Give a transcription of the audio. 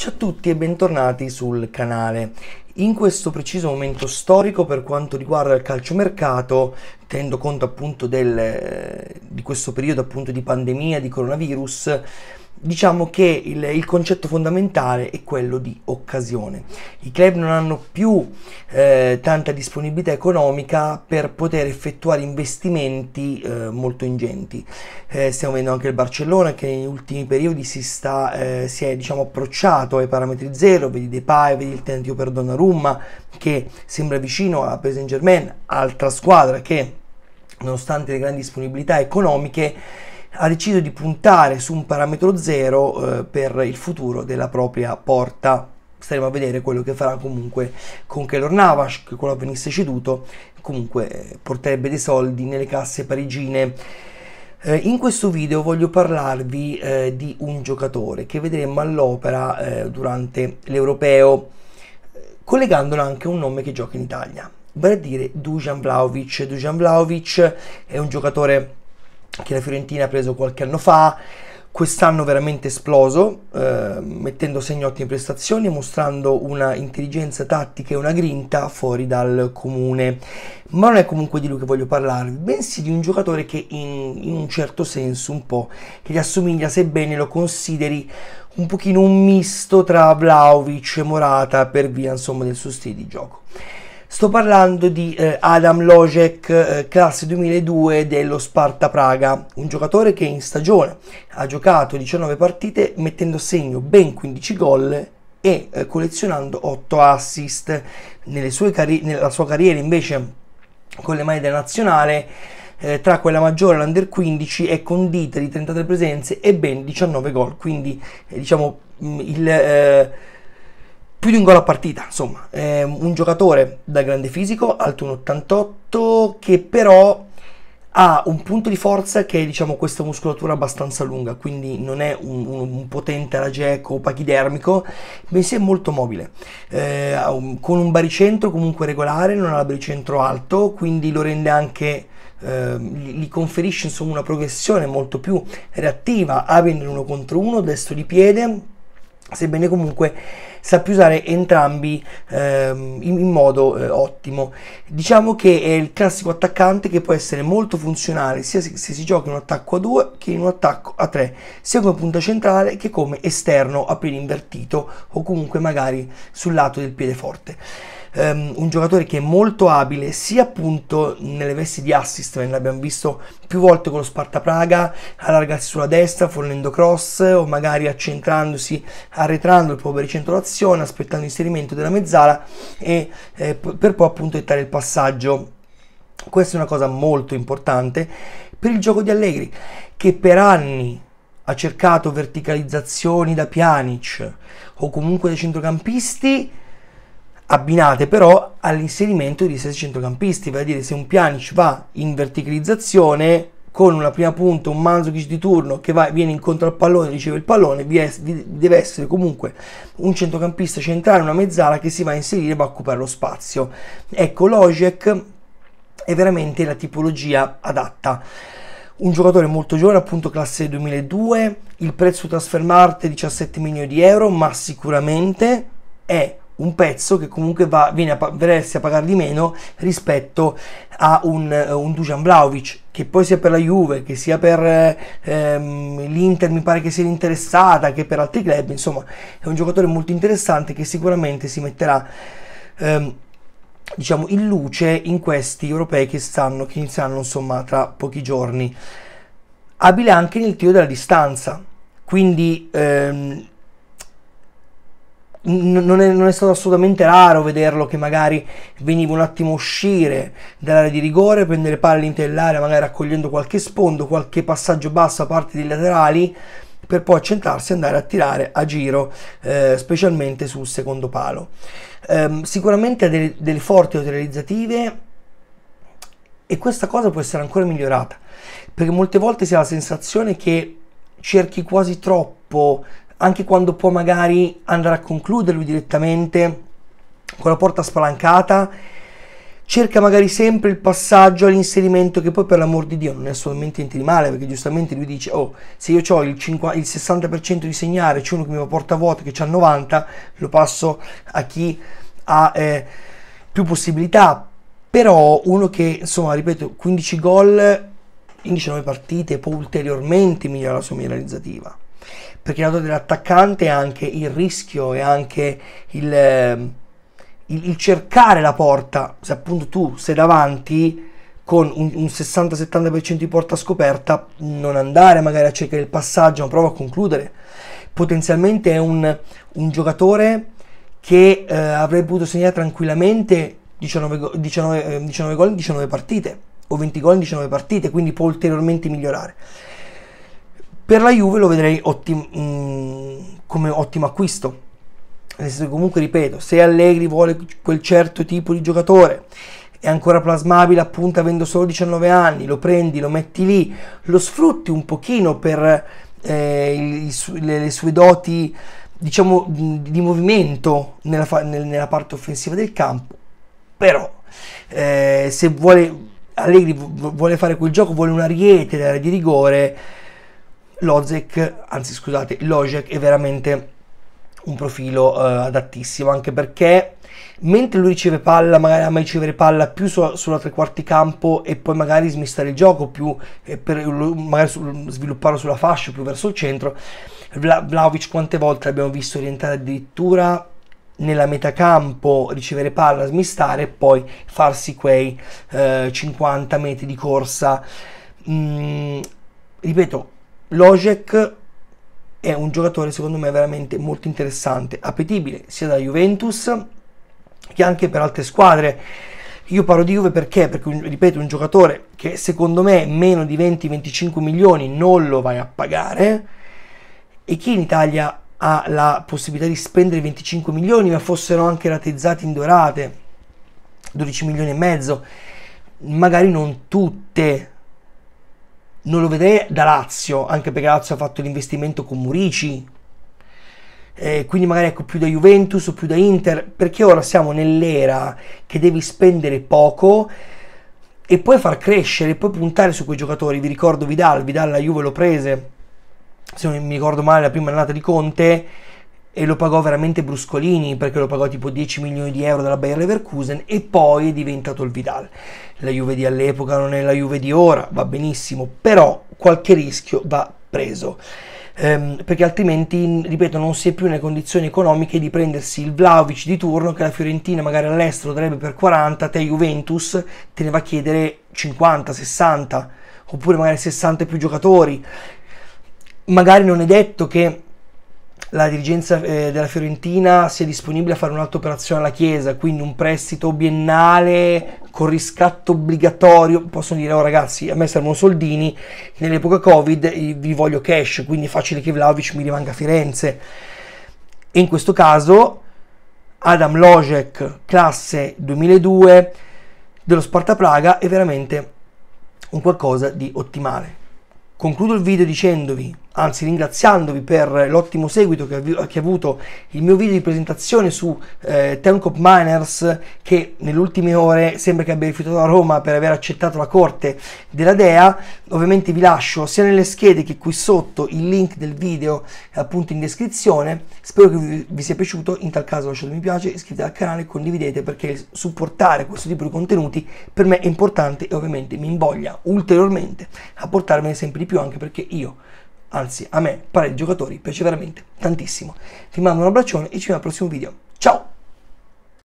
Ciao a tutti e bentornati sul canale. In questo preciso momento storico per quanto riguarda il calciomercato, tenendo conto appunto del, di questo periodo appunto di pandemia, di coronavirus, diciamo che il, il, concetto fondamentale è quello di occasione. I club non hanno più eh, tanta disponibilità economica per poter effettuare investimenti eh, molto ingenti. Eh, stiamo vedendo anche il Barcellona che negli ultimi periodi si, sta, eh, si è diciamo, approcciato ai parametri zero, vedi Depay, vedi il tentativo per Donnarumma che sembra vicino a Paris Saint Germain, altra squadra che nonostante le grandi disponibilità economiche ha deciso di puntare su un parametro zero eh, per il futuro della propria porta. Staremo a vedere quello che farà comunque con Keylor Navas, che quando venisse ceduto comunque eh, porterebbe dei soldi nelle casse parigine. Eh, in questo video voglio parlarvi eh, di un giocatore che vedremo all'opera eh, durante l'Europeo, collegandolo anche a un nome che gioca in Italia, vale a dire Dujan Vlaovic. Dujan Vlaovic è un giocatore che la Fiorentina ha preso qualche anno fa, quest'anno veramente esploso, eh, mettendo segni ottime prestazioni mostrando una intelligenza tattica e una grinta fuori dal comune. Ma non è comunque di lui che voglio parlarvi, bensì di un giocatore che in, in un certo senso un po' gli assomiglia, sebbene lo consideri un pochino un misto tra Vlaovic e Morata per via insomma del suo stile di gioco. Sto parlando di eh, Adam Lojek, eh, classe 2002 dello Sparta Praga, un giocatore che in stagione ha giocato 19 partite mettendo a segno ben 15 gol e eh, collezionando 8 assist. Carri- nella sua carriera invece con le maglie della nazionale eh, tra quella maggiore e l'under 15 è condita di 33 presenze e ben 19 gol, quindi eh, diciamo mm, il eh, più di un gol a partita, insomma, è un giocatore da grande fisico, alto 1,88, che però ha un punto di forza che è diciamo questa muscolatura abbastanza lunga, quindi non è un, un, un potente arageco o pachidermico, bensì è molto mobile, eh, un, con un baricentro comunque regolare, non ha il baricentro alto, quindi lo rende anche eh, gli conferisce insomma una progressione molto più reattiva, abile nell'uno contro uno, destro di piede, sebbene comunque sappia usare entrambi ehm, in, in, modo eh, ottimo. Diciamo che è il classico attaccante che può essere molto funzionale sia se, se si gioca in un attacco a 2 che in un attacco a 3, sia come punta centrale che come esterno a piede invertito o comunque magari sul lato del piede forte um, un giocatore che è molto abile sia appunto nelle vesti di assist, l'abbiamo visto più volte con lo Sparta Praga, allargarsi sulla destra, fornendo cross o magari accentrandosi, arretrando il proprio centro d'azione, aspettando l'inserimento della mezzala e eh, per poi appunto dettare il passaggio. Questa è una cosa molto importante per il gioco di Allegri, che per anni ha cercato verticalizzazioni da Pjanic o comunque dai centrocampisti abbinate però all'inserimento di stessi centrocampisti, vale a dire se un Pjanic va in verticalizzazione con una prima punta, un Manzovic di turno che va, viene incontro al pallone, riceve il pallone, deve essere comunque un centrocampista centrale, una mezzala che si va a inserire e va a occupare lo spazio. Ecco, Lojek è veramente la tipologia adatta. Un giocatore molto giovane, appunto classe 2002, il prezzo trasfermarte 17 milioni di euro, ma sicuramente è un pezzo che comunque va, viene a, verresti a pagare di meno rispetto a un, uh, un Dujan Vlaovic che poi sia per la Juve che sia per ehm, l'Inter mi pare che sia interessata che per altri club insomma è un giocatore molto interessante che sicuramente si metterà ehm, diciamo in luce in questi europei che stanno che inizieranno insomma tra pochi giorni. Abile anche nel tiro della distanza. Quindi ehm, non è, non è, stato assolutamente raro vederlo che magari veniva un attimo uscire dall'area di rigore, prendere palle all'interno dell'area, magari raccogliendo qualche sfondo, qualche passaggio basso a parte dei laterali, per poi accentrarsi e andare a tirare a giro, eh, specialmente sul secondo palo. Eh, sicuramente ha delle, delle forti autorealizzative e questa cosa può essere ancora migliorata, perché molte volte si ha la sensazione che cerchi quasi troppo anche quando può magari andare a concluderlo direttamente con la porta spalancata, cerca magari sempre il passaggio all'inserimento che poi per l'amor di Dio non è assolutamente niente di male perché giustamente lui dice oh se io ho il, 50, il 60% di segnare c'è uno che mi va porta vuoto che ha 90 lo passo a chi ha eh, più possibilità. Però uno che insomma ripeto 15 gol in 19 partite può ulteriormente migliorare la sua realizzativa perché la dell'attaccante è anche il rischio e anche il ehm, il, il, cercare la porta, se appunto tu sei davanti con un, un 60-70% di porta scoperta, non andare magari a cercare il passaggio, ma prova a concludere. Potenzialmente è un, un giocatore che eh, avrebbe potuto segnare tranquillamente 19, 19, 19 gol in 19 partite o 20 gol in 19 partite, quindi può ulteriormente migliorare. Per la Juve lo vedrei ottim- mh, mm, come ottimo acquisto. Comunque ripeto, se Allegri vuole quel certo tipo di giocatore, è ancora plasmabile appunto avendo solo 19 anni, lo prendi, lo metti lì, lo sfrutti un pochino per eh, il, le, le, sue doti diciamo di, di movimento nella, nella, parte offensiva del campo, però eh, se vuole Allegri vuole fare quel gioco, vuole un ariete di rigore, Lozek, anzi scusate, Lojek è veramente un profilo uh, adattissimo anche perché mentre lui riceve palla magari ama ricevere palla più su, sulla tre quarti campo e poi magari smistare il gioco più eh, per magari su, svilupparlo sulla fascia più verso il centro Vla, Vlaovic quante volte l'abbiamo visto rientrare addirittura nella metacampo ricevere palla smistare e poi farsi quei eh, 50 metri di corsa. Mm, ripeto Lojek è un giocatore secondo me veramente molto interessante, appetibile sia da Juventus che anche per altre squadre. Io parlo di Juve perché? Perché, ripeto, un giocatore che secondo me meno di 20-25 milioni non lo vai a pagare e chi in Italia ha la possibilità di spendere 25 milioni ma fossero anche rateizzati in dorate 12 milioni e mezzo magari non tutte non lo vedrei da Lazio, anche perché Lazio ha fatto l'investimento con Murici, eh, quindi magari ecco più da Juventus o più da Inter, perché ora siamo nell'era che devi spendere poco e poi far crescere, poi puntare su quei giocatori. Vi ricordo Vidal, Vidal la Juve lo prese, se non mi ricordo male, la prima annata di Conte e lo pagò veramente bruscolini perché lo pagò tipo 10 milioni di euro dalla Bayer Leverkusen e poi è diventato il Vidal. La Juve di all'epoca non è la Juve di ora, va benissimo, però qualche rischio va preso. Ehm, perché altrimenti, ripeto, non si è più nelle condizioni economiche di prendersi il Vlaovic di turno che la Fiorentina magari all'estero darebbe per 40, te Juventus te ne va a chiedere 50, 60 oppure magari 60 più giocatori. Magari non è detto che la dirigenza eh, della Fiorentina sia disponibile a fare un'altra operazione alla Chiesa, quindi un prestito biennale con riscatto obbligatorio, possono dire oh ragazzi a me servono soldini, nell'epoca Covid vi voglio cash, quindi è facile che Vlaovic mi rimanga a Firenze. E in questo caso Adam Lojek, classe 2002 dello Sparta Praga, è veramente un qualcosa di ottimale. Concludo il video dicendovi anzi ringraziandovi per l'ottimo seguito che, ha avuto il mio video di presentazione su eh, Tencop Miners che nelle ultime ore sembra che abbia rifiutato la Roma per aver accettato la corte della Dea. Ovviamente vi lascio sia nelle schede che qui sotto il link del video appunto in descrizione. Spero che vi, vi sia piaciuto. In tal caso lasciate mi piace iscrivetevi al canale e condividete perché supportare questo tipo di contenuti per me è importante e ovviamente mi invoglia ulteriormente a portarmene sempre di più anche perché io anzi a me, pare di giocatori, piace veramente tantissimo. Vi mando un abbraccione e ci vediamo al prossimo video.